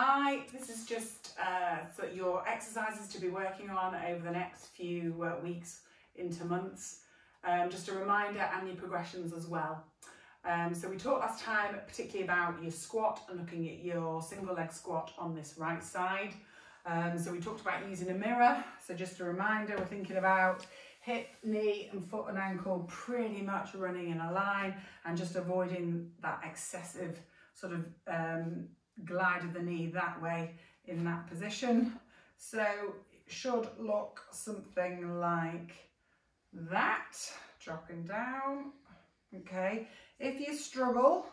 Hi, this is just uh, your exercises to be working on over the next few uh, weeks into months. Um, just a reminder and your progressions as well. Um, so we talked last time particularly about your squat and looking at your single leg squat on this right side. Um, so we talked about using a mirror. So just a reminder, we're thinking about hip, knee and foot and ankle pretty much running in a line and just avoiding that excessive sort of um, glide of the knee that way in that position. So it should look something like that, dropping down, okay. If you struggle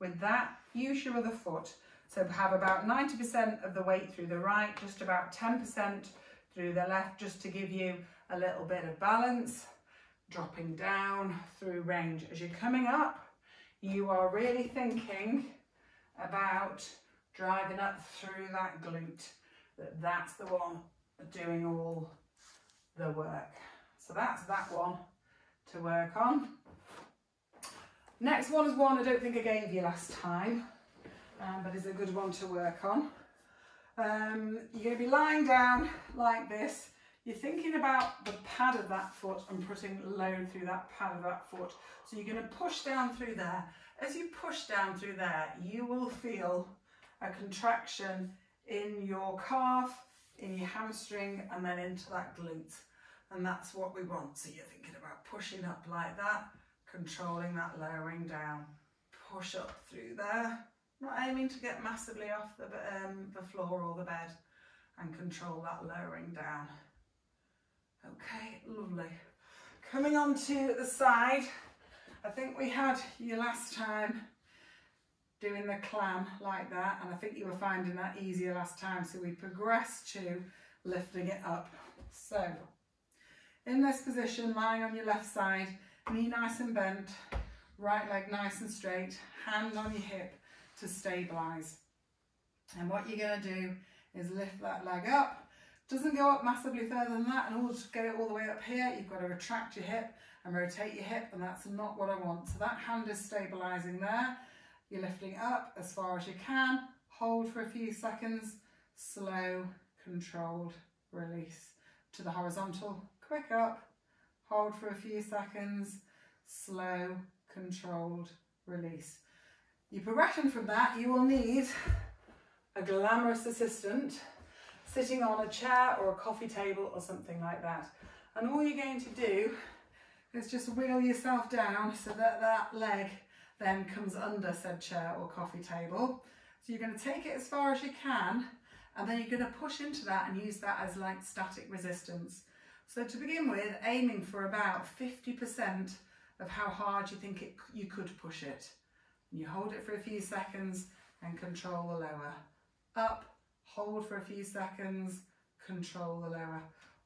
with that, use your other foot. So have about 90% of the weight through the right, just about 10% through the left, just to give you a little bit of balance, dropping down through range. As you're coming up, you are really thinking about driving up through that glute, that that's the one doing all the work. So that's that one to work on. Next one is one I don't think I gave you last time, um, but is a good one to work on. Um, you're going to be lying down like this. You're thinking about the pad of that foot and putting load through that pad of that foot. So you're going to push down through there. As you push down through there, you will feel a contraction in your calf, in your hamstring, and then into that glute. And that's what we want. So you're thinking about pushing up like that, controlling that lowering down. Push up through there. Not aiming to get massively off the, um, the floor or the bed and control that lowering down. Okay, lovely. Coming on to the side, I think we had you last time doing the clam like that and I think you were finding that easier last time so we progress to lifting it up. So in this position lying on your left side knee nice and bent right leg nice and straight hand on your hip to stabilize. And what you're going to do is lift that leg up. Doesn't go up massively further than that in order to get it all the way up here. You've got to retract your hip and rotate your hip and that's not what I want. So that hand is stabilizing there you're lifting up as far as you can, hold for a few seconds, slow, controlled release to the horizontal, quick up, hold for a few seconds, slow, controlled release. Your progression from that, you will need a glamorous assistant sitting on a chair or a coffee table or something like that. And all you're going to do is just wheel yourself down so that that leg then comes under said chair or coffee table. So you're going to take it as far as you can and then you're going to push into that and use that as like static resistance. So to begin with, aiming for about 50% of how hard you think it, you could push it. And you hold it for a few seconds and control the lower. Up, hold for a few seconds, control the lower.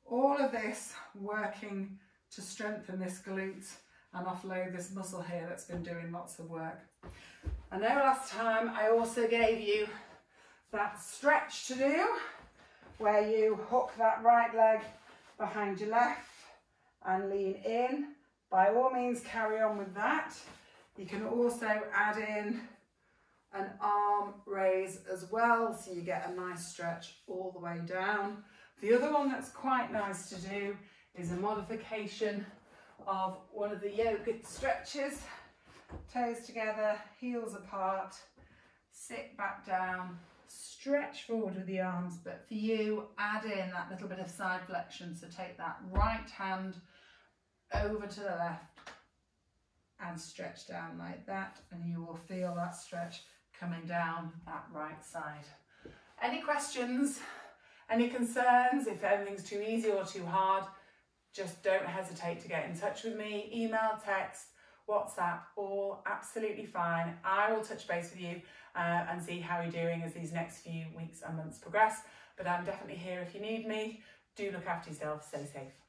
All of this working to strengthen this glute and offload this muscle here that's been doing lots of work. I know last time I also gave you that stretch to do where you hook that right leg behind your left and lean in. By all means carry on with that. You can also add in an arm raise as well so you get a nice stretch all the way down. The other one that's quite nice to do is a modification of one of the yoga stretches. Toes together, heels apart, sit back down, stretch forward with the arms, but for you, add in that little bit of side flexion. So take that right hand over to the left and stretch down like that, and you will feel that stretch coming down that right side. Any questions? Any concerns? If anything's too easy or too hard, just don't hesitate to get in touch with me. Email, text, WhatsApp, all absolutely fine. I will touch base with you uh, and see how you're doing as these next few weeks and months progress. But I'm definitely here if you need me. Do look after yourself. Stay safe.